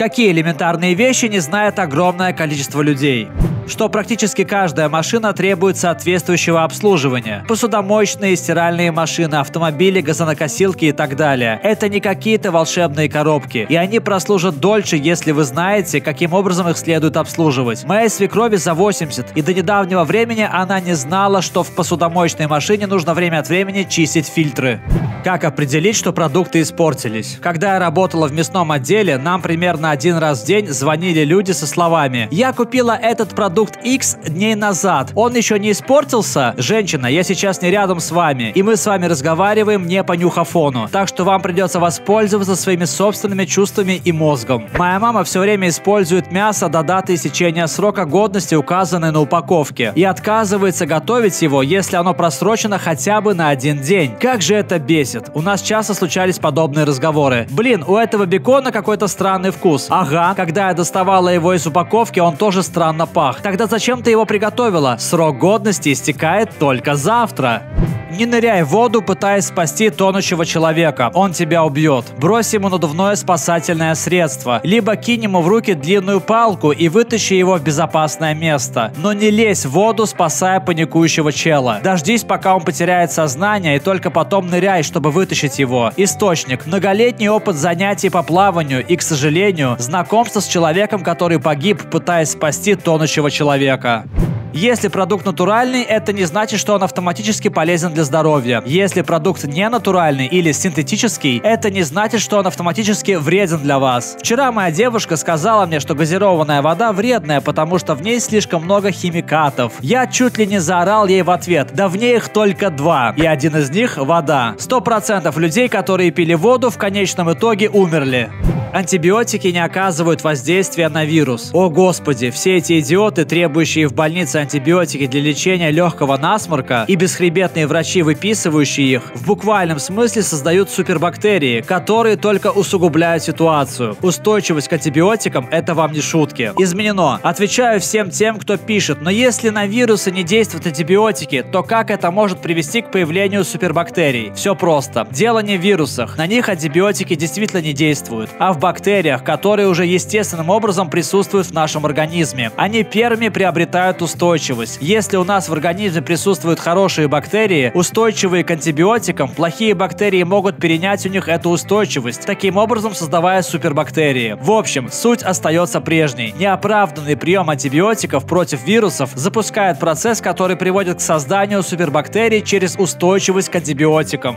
Какие элементарные вещи не знает огромное количество людей? Что практически каждая машина требует соответствующего обслуживания. Посудомоечные, стиральные машины, автомобили, газонокосилки и так далее. Это не какие-то волшебные коробки. И они прослужат дольше, если вы знаете, каким образом их следует обслуживать. Моей свекрови за 80, и до недавнего времени она не знала, что в посудомоечной машине нужно время от времени чистить фильтры. Как определить, что продукты испортились? Когда я работала в мясном отделе, нам примерно один раз в день звонили люди со словами «Я купила этот продукт X дней назад. Он еще не испортился? Женщина, я сейчас не рядом с вами, и мы с вами разговариваем не по нюхофону, так что вам придется воспользоваться своими собственными чувствами и мозгом». Моя мама все время использует мясо до даты истечения срока годности, указанной на упаковке, и отказывается готовить его, если оно просрочено хотя бы на один день. Как же это бесит. У нас часто случались подобные разговоры. Блин, у этого бекона какой-то странный вкус. Ага, когда я доставала его из упаковки, он тоже странно пах. Тогда зачем ты его приготовила? Срок годности истекает только завтра. Не ныряй в воду, пытаясь спасти тонущего человека. Он тебя убьет. Брось ему надувное спасательное средство. Либо кинь ему в руки длинную палку и вытащи его в безопасное место. Но не лезь в воду, спасая паникующего чела. Дождись, пока он потеряет сознание, и только потом ныряй, чтобы вытащить его. Источник. Многолетний опыт занятий по плаванию и, к сожалению, знакомство с человеком, который погиб, пытаясь спасти тонущего человека. Если продукт натуральный, это не значит, что он автоматически полезен для здоровья. Если продукт не натуральный или синтетический, это не значит, что он автоматически вреден для вас. Вчера моя девушка сказала мне, что газированная вода вредная, потому что в ней слишком много химикатов. Я чуть ли не заорал ей в ответ, да в ней их только два, и один из них – вода. Сто процентов людей, которые пили воду, в конечном итоге умерли. Антибиотики не оказывают воздействия на вирус. О господи, все эти идиоты, требующие в больнице антибиотики для лечения легкого насморка и бесхребетные врачи, выписывающие их, в буквальном смысле создают супербактерии, которые только усугубляют ситуацию. Устойчивость к антибиотикам – это вам не шутки. Изменено. Отвечаю всем тем, кто пишет, но если на вирусы не действуют антибиотики, то как это может привести к появлению супербактерий? Все просто. Дело не в вирусах. На них антибиотики действительно не действуют, а в бактериях, которые уже естественным образом присутствуют в нашем организме. Они первыми приобретают устойчивость. Если у нас в организме присутствуют хорошие бактерии, устойчивые к антибиотикам, плохие бактерии могут перенять у них эту устойчивость, таким образом создавая супербактерии. В общем, суть остается прежней. Неоправданный прием антибиотиков против вирусов запускает процесс, который приводит к созданию супербактерий через устойчивость к антибиотикам.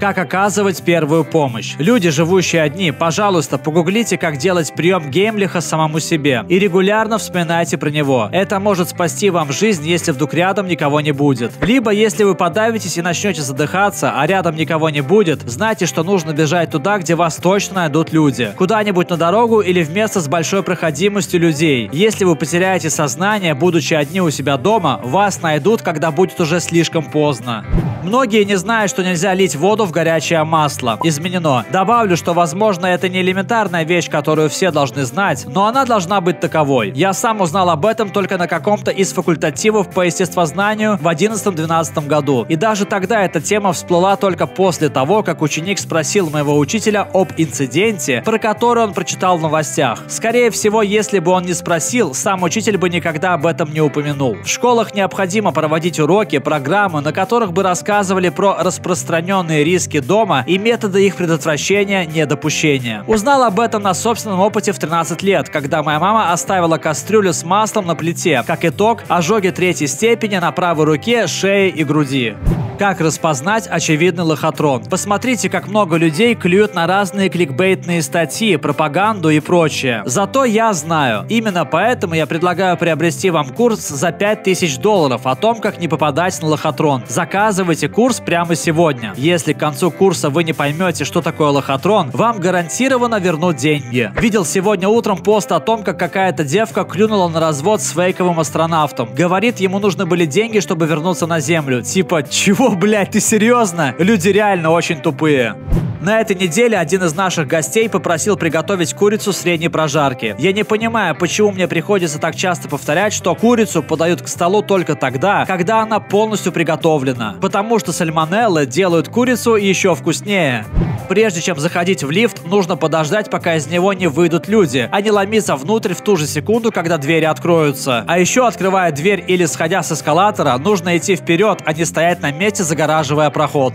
Как оказывать первую помощь? Люди, живущие одни, пожалуйста, погуглите, как делать прием Геймлиха самому себе. И регулярно вспоминайте про него. Это может спасти вам жизнь, если вдруг рядом никого не будет. Либо, если вы подавитесь и начнете задыхаться, а рядом никого не будет, знайте, что нужно бежать туда, где вас точно найдут люди. Куда-нибудь на дорогу или в место с большой проходимостью людей. Если вы потеряете сознание, будучи одни у себя дома, вас найдут, когда будет уже слишком поздно. Многие не знают, что нельзя лить воду в горячее масло. Изменено. Добавлю, что возможно это не элементарная вещь, которую все должны знать, но она должна быть таковой. Я сам узнал об этом только на каком-то из факультативов по естествознанию в 11-12 году. И даже тогда эта тема всплыла только после того, как ученик спросил моего учителя об инциденте, про который он прочитал в новостях. Скорее всего, если бы он не спросил, сам учитель бы никогда об этом не упомянул. В школах необходимо проводить уроки, программы, на которых бы рассказывали про распространенные риски дома и методы их предотвращения, недопущения. Узнал об этом на собственном опыте в 13 лет, когда моя мама оставила кастрюлю с маслом на плите. Как итог, ожоги третьей степени на правой руке, шее и груди. Как распознать очевидный лохотрон? Посмотрите, как много людей клюют на разные кликбейтные статьи, пропаганду и прочее. Зато я знаю. Именно поэтому я предлагаю приобрести вам курс за 5000 долларов о том, как не попадать на лохотрон. Заказывайте курс прямо сегодня. Если к концу курса вы не поймете, что такое лохотрон, вам гарантированно вернут деньги. Видел сегодня утром пост о том, как какая-то девка клюнула на развод с фейковым астронавтом. Говорит, ему нужны были деньги, чтобы вернуться на Землю. Типа, чего, блядь, ты серьезно? Люди реально очень тупые. На этой неделе один из наших гостей попросил приготовить курицу средней прожарки. Я не понимаю, почему мне приходится так часто повторять, что курицу подают к столу только тогда, когда она полностью приготовлена. Потому что сальмонеллы делают курицу еще вкуснее. Прежде чем заходить в лифт, нужно подождать, пока из него не выйдут люди, а не ломиться внутрь в ту же секунду, когда двери откроются. А еще, открывая дверь или сходя с эскалатора, нужно идти вперед, а не стоять на месте, загораживая проход.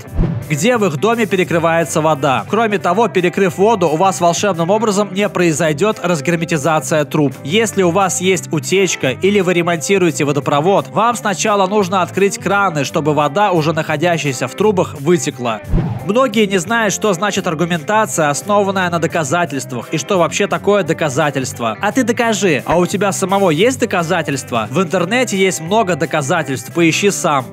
Где в их доме перекрывается вода? Кроме того, перекрыв воду, у вас волшебным образом не произойдет разгерметизация труб. Если у вас есть утечка или вы ремонтируете водопровод, вам сначала нужно открыть краны, чтобы вода, уже находящаяся в трубах, вытекла. Многие не знают, что значит аргументация, основанная на доказательствах, и что вообще такое доказательство. А ты докажи. А у тебя самого есть доказательства? В интернете есть много доказательств, поищи сам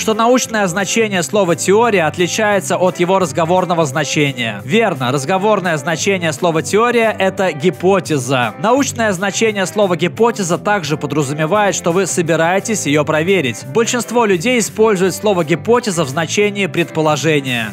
что научное значение слова «теория» отличается от его разговорного значения. Верно, разговорное значение слова «теория» — это гипотеза. Научное значение слова «гипотеза» также подразумевает, что вы собираетесь ее проверить. Большинство людей используют слово «гипотеза» в значении предположения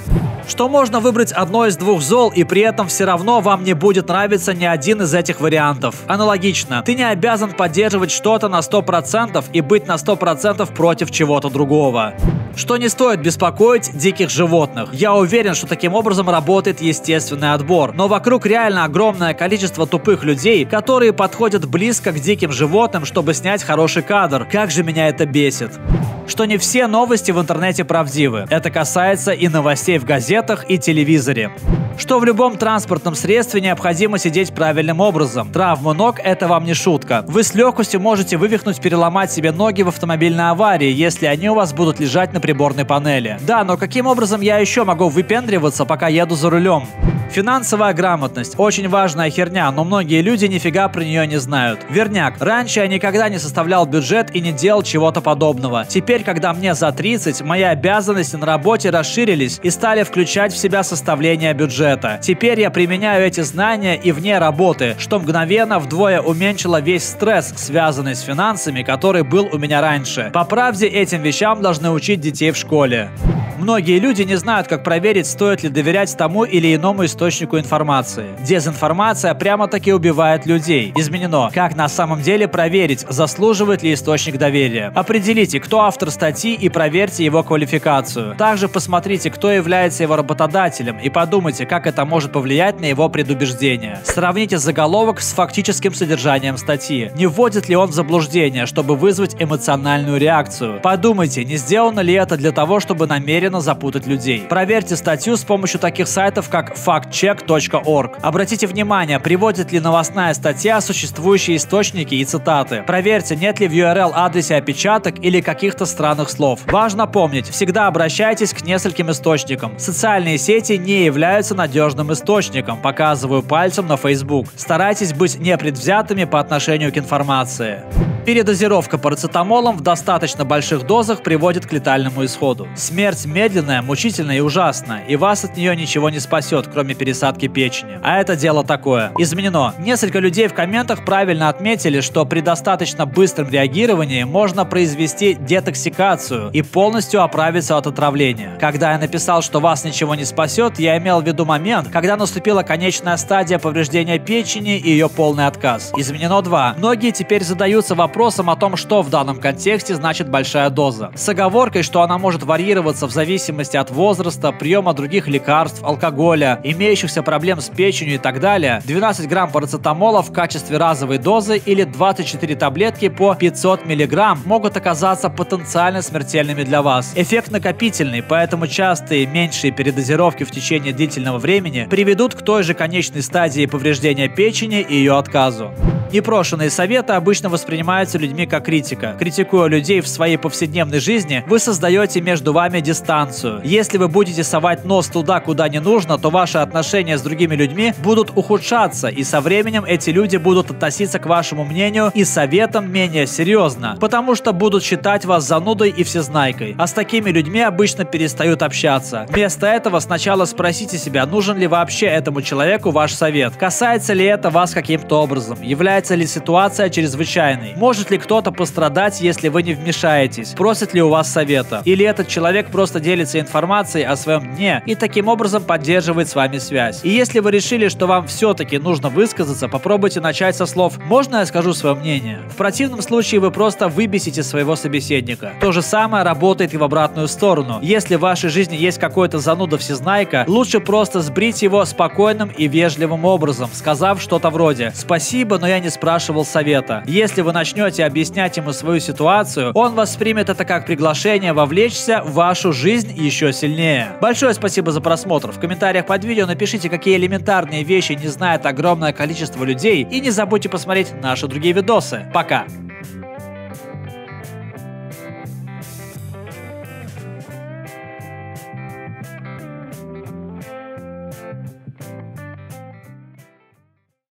что можно выбрать одно из двух зол, и при этом все равно вам не будет нравиться ни один из этих вариантов. Аналогично, ты не обязан поддерживать что-то на 100% и быть на 100% против чего-то другого. Что не стоит беспокоить диких животных. Я уверен, что таким образом работает естественный отбор. Но вокруг реально огромное количество тупых людей, которые подходят близко к диким животным, чтобы снять хороший кадр. Как же меня это бесит что не все новости в интернете правдивы. Это касается и новостей в газетах и телевизоре. Что в любом транспортном средстве необходимо сидеть правильным образом. Травма ног – это вам не шутка. Вы с легкостью можете вывихнуть, переломать себе ноги в автомобильной аварии, если они у вас будут лежать на приборной панели. Да, но каким образом я еще могу выпендриваться, пока еду за рулем? Финансовая грамотность – очень важная херня, но многие люди нифига про нее не знают. Верняк. Раньше я никогда не составлял бюджет и не делал чего-то подобного. Теперь, когда мне за 30, мои обязанности на работе расширились и стали включать в себя составление бюджета. Теперь я применяю эти знания и вне работы, что мгновенно вдвое уменьшило весь стресс, связанный с финансами, который был у меня раньше. По правде, этим вещам должны учить детей в школе. Многие люди не знают, как проверить, стоит ли доверять тому или иному источнику информации. Дезинформация прямо-таки убивает людей. Изменено. Как на самом деле проверить, заслуживает ли источник доверия? Определите, кто автор статьи и проверьте его квалификацию. Также посмотрите, кто является его работодателем и подумайте, как это может повлиять на его предубеждения. Сравните заголовок с фактическим содержанием статьи. Не вводит ли он в заблуждение, чтобы вызвать эмоциональную реакцию? Подумайте, не сделано ли это для того, чтобы намеренно запутать людей. Проверьте статью с помощью таких сайтов, как factcheck.org. Обратите внимание, приводит ли новостная статья существующие источники и цитаты. Проверьте, нет ли в URL адресе опечаток или каких-то странных слов. Важно помнить, всегда обращайтесь к нескольким источникам. Социальные сети не являются надежным источником, показываю пальцем на Facebook. Старайтесь быть непредвзятыми по отношению к информации. Передозировка парацетамолом в достаточно больших дозах приводит к летальному исходу. Смерть медленная, мучительная и ужасная, и вас от нее ничего не спасет, кроме пересадки печени. А это дело такое. Изменено. Несколько людей в комментах правильно отметили, что при достаточно быстром реагировании можно произвести детоксикацию и полностью оправиться от отравления. Когда я написал, что вас ничего не спасет, я имел в виду момент, когда наступила конечная стадия повреждения печени и ее полный отказ. Изменено 2. Многие теперь задаются вопросом, о том, что в данном контексте значит большая доза. С оговоркой, что она может варьироваться в зависимости от возраста, приема других лекарств, алкоголя, имеющихся проблем с печенью и так далее, 12 грамм парацетамола в качестве разовой дозы или 24 таблетки по 500 миллиграмм могут оказаться потенциально смертельными для вас. Эффект накопительный, поэтому частые меньшие передозировки в течение длительного времени приведут к той же конечной стадии повреждения печени и ее отказу. Непрошенные советы обычно воспринимаются людьми как критика. Критикуя людей в своей повседневной жизни, вы создаете между вами дистанцию. Если вы будете совать нос туда, куда не нужно, то ваши отношения с другими людьми будут ухудшаться, и со временем эти люди будут относиться к вашему мнению и советам менее серьезно, потому что будут считать вас занудой и всезнайкой. А с такими людьми обычно перестают общаться. Вместо этого сначала спросите себя, нужен ли вообще этому человеку ваш совет, касается ли это вас каким-то образом, является является ли ситуация чрезвычайной? Может ли кто-то пострадать, если вы не вмешаетесь? Просит ли у вас совета? Или этот человек просто делится информацией о своем дне и таким образом поддерживает с вами связь? И если вы решили, что вам все-таки нужно высказаться, попробуйте начать со слов «Можно я скажу свое мнение?». В противном случае вы просто выбесите своего собеседника. То же самое работает и в обратную сторону. Если в вашей жизни есть какой-то зануда всезнайка, лучше просто сбрить его спокойным и вежливым образом, сказав что-то вроде «Спасибо, но я не спрашивал совета». Если вы начнете объяснять ему свою ситуацию, он воспримет это как приглашение вовлечься в вашу жизнь еще сильнее. Большое спасибо за просмотр. В комментариях под видео напишите, какие элементарные вещи не знает огромное количество людей и не забудьте посмотреть наши другие видосы. Пока!